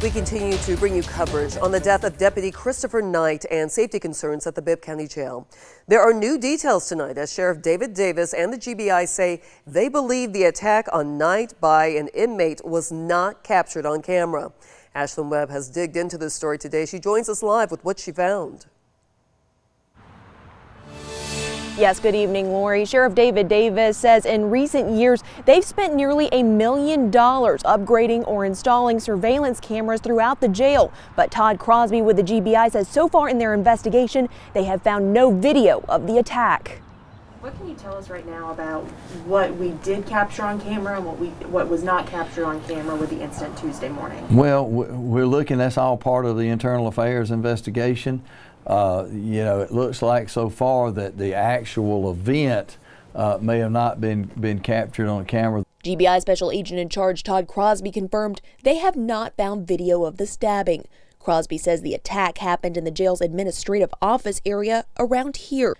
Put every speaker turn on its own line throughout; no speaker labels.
We continue to bring you coverage on the death of Deputy Christopher Knight and safety concerns at the Bibb County Jail. There are new details tonight as Sheriff David Davis and the GBI say they believe the attack on Knight by an inmate was not captured on camera. Ashlyn Webb has digged into this story today. She joins us live with what she found.
Yes, good evening, Lori. Sheriff David Davis says in recent years, they've spent nearly a million dollars upgrading or installing surveillance cameras throughout the jail. But Todd Crosby with the GBI says so far in their investigation, they have found no video of the attack.
What can you tell us right now about what we did capture on camera and what we what was not captured on camera with the incident Tuesday morning?
Well, we're looking. That's all part of the internal affairs investigation. Uh, you know, it looks like so far that the actual event uh, may have not been been captured on camera.
GBI Special Agent in Charge Todd Crosby confirmed they have not found video of the stabbing. Crosby says the attack happened in the jail's administrative office area around here.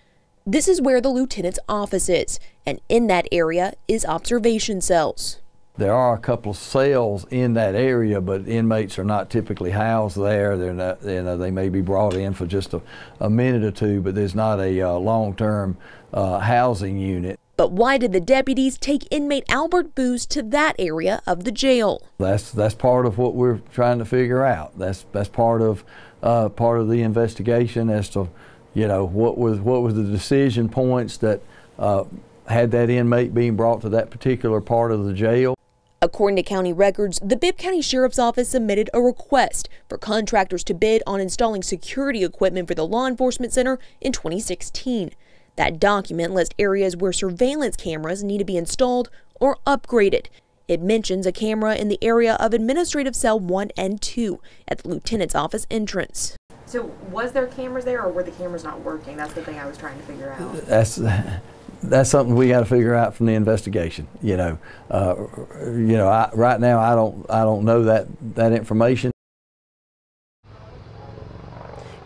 This is where the lieutenant's office is, and in that area is observation cells.
There are a couple of cells in that area, but inmates are not typically housed there. They're not, you know, they may be brought in for just a, a minute or two, but there's not a uh, long-term uh, housing unit.
But why did the deputies take inmate Albert Booz to that area of the jail?
That's that's part of what we're trying to figure out. That's that's part of uh, part of the investigation as to you know, what was what was the decision points that uh, had that inmate being brought to that particular part of the jail.
According to county records, the Bibb County Sheriff's Office submitted a request for contractors to bid on installing security equipment for the law enforcement center in 2016. That document lists areas where surveillance cameras need to be installed or upgraded. It mentions a camera in the area of Administrative Cell 1 and 2 at the lieutenant's office entrance.
So was there cameras there, or were the cameras not working? That's the thing I was trying to figure out.
That's that's something we got to figure out from the investigation. You know, uh, you know, I, right now I don't I don't know that that information.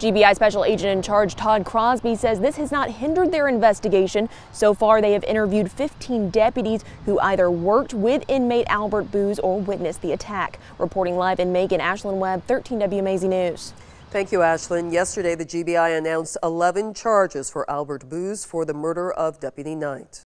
GBI Special Agent in Charge Todd Crosby says this has not hindered their investigation. So far, they have interviewed 15 deputies who either worked with inmate Albert Booz or witnessed the attack. Reporting live in Macon, Ashlyn Webb, 13 WMAZ News.
Thank you, Ashlyn. Yesterday, the GBI announced 11 charges for Albert Booz for the murder of Deputy Knight.